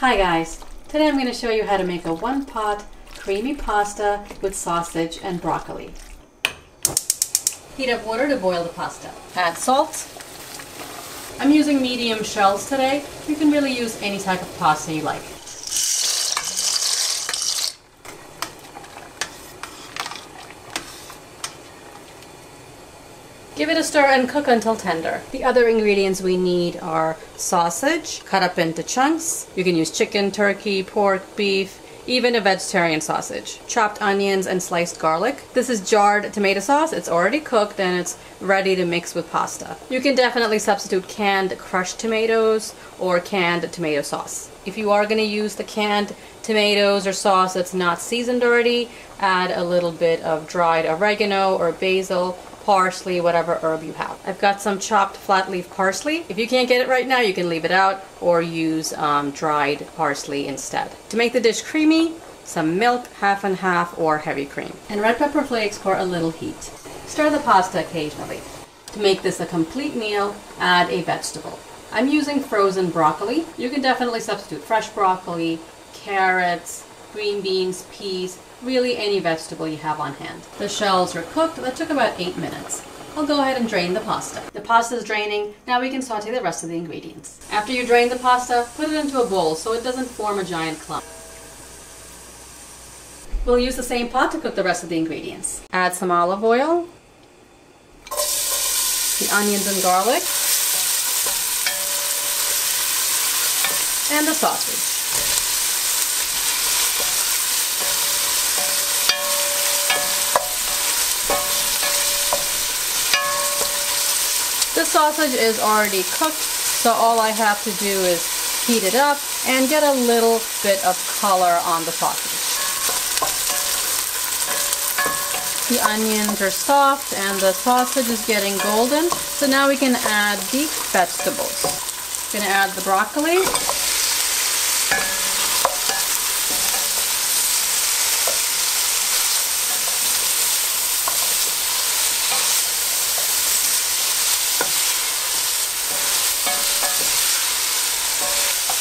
Hi guys, today I'm going to show you how to make a one pot creamy pasta with sausage and broccoli. Heat up water to boil the pasta. Add salt. I'm using medium shells today. You can really use any type of pasta you like. Give it a stir and cook until tender. The other ingredients we need are sausage, cut up into chunks. You can use chicken, turkey, pork, beef, even a vegetarian sausage. Chopped onions and sliced garlic. This is jarred tomato sauce. It's already cooked and it's ready to mix with pasta. You can definitely substitute canned crushed tomatoes or canned tomato sauce. If you are going to use the canned tomatoes or sauce that's not seasoned already, add a little bit of dried oregano or basil parsley, whatever herb you have. I've got some chopped flat leaf parsley. If you can't get it right now, you can leave it out or use um, dried parsley instead. To make the dish creamy, some milk, half and half, or heavy cream. And red pepper flakes for a little heat. Stir the pasta occasionally. To make this a complete meal, add a vegetable. I'm using frozen broccoli. You can definitely substitute fresh broccoli, carrots, green beans, peas, really any vegetable you have on hand. The shells are cooked. That took about 8 minutes. I'll go ahead and drain the pasta. The pasta is draining. Now we can saute the rest of the ingredients. After you drain the pasta, put it into a bowl so it doesn't form a giant clump. We'll use the same pot to cook the rest of the ingredients. Add some olive oil, the onions and garlic, and the sausage. The sausage is already cooked, so all I have to do is heat it up and get a little bit of color on the sausage. The onions are soft and the sausage is getting golden, so now we can add the vegetables. I'm gonna add the broccoli,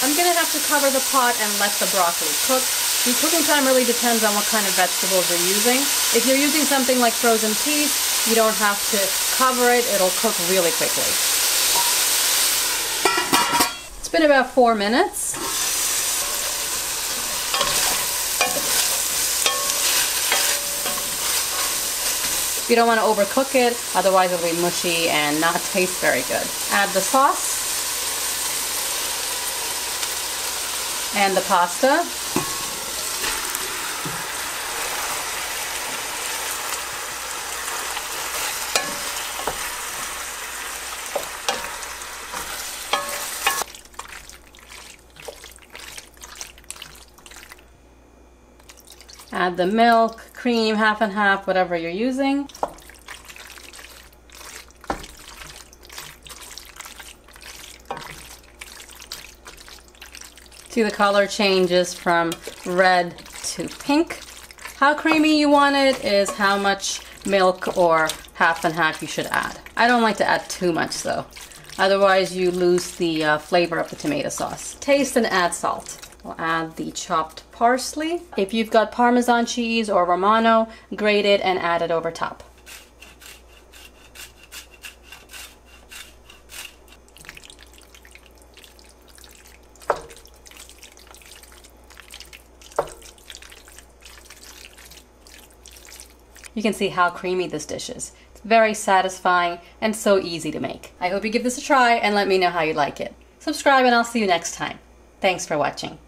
I'm going to have to cover the pot and let the broccoli cook. The cooking time really depends on what kind of vegetables you're using. If you're using something like frozen peas, you don't have to cover it. It'll cook really quickly. It's been about four minutes. You don't want to overcook it, otherwise it'll be mushy and not taste very good. Add the sauce. And the pasta. Add the milk, cream, half and half, whatever you're using. See the color changes from red to pink. How creamy you want it is how much milk or half and half you should add. I don't like to add too much though. Otherwise you lose the uh, flavor of the tomato sauce. Taste and add salt. We'll add the chopped parsley. If you've got Parmesan cheese or Romano, grate it and add it over top. You can see how creamy this dish is. It's very satisfying and so easy to make. I hope you give this a try and let me know how you like it. Subscribe and I'll see you next time. Thanks for watching.